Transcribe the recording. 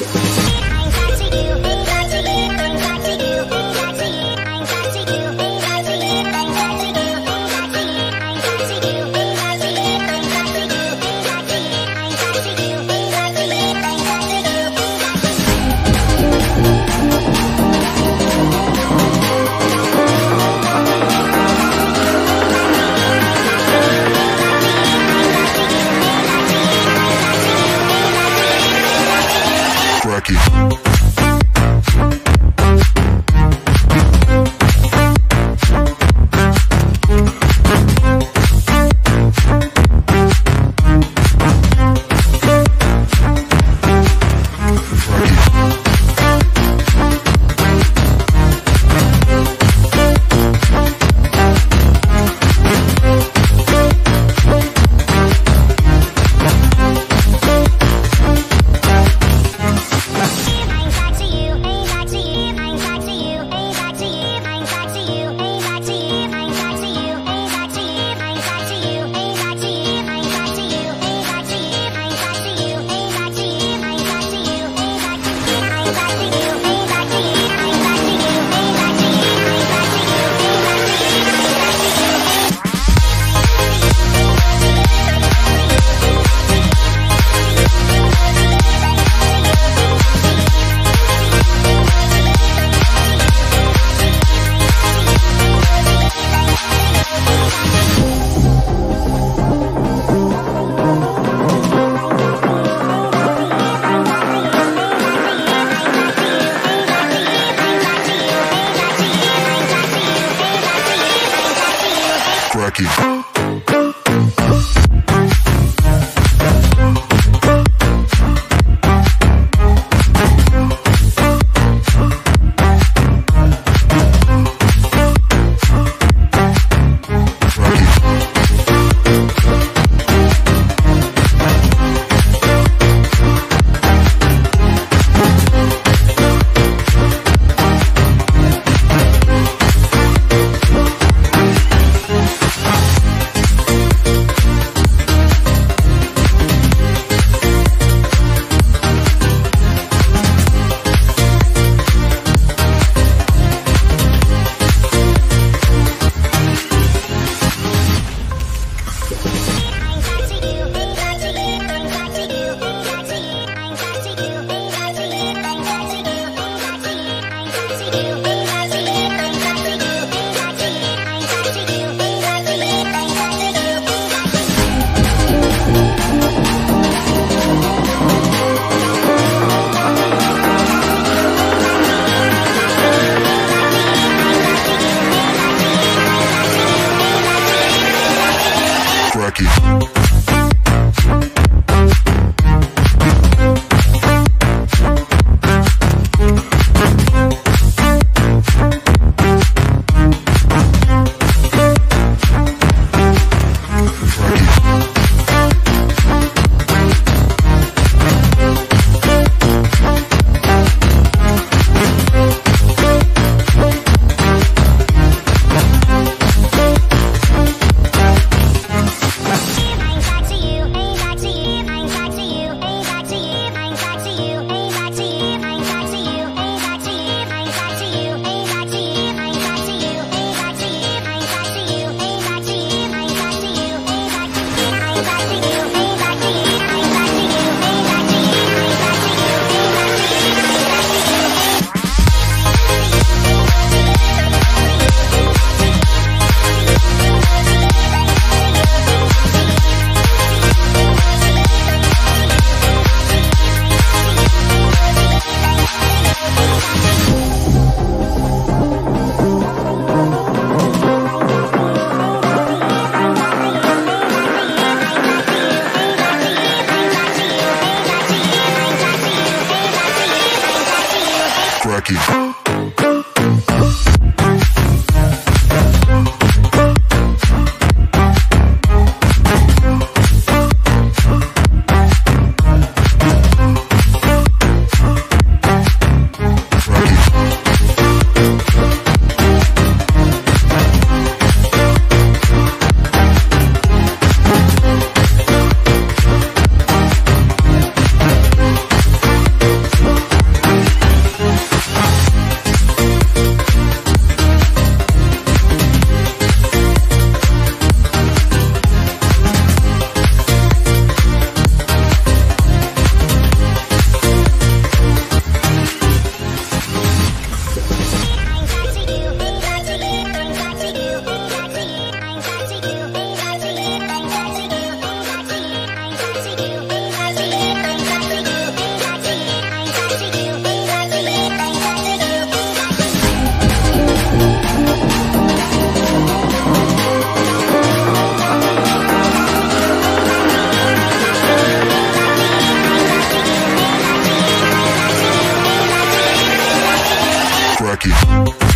Yeah. Funky. Funky. Cracky. crack it.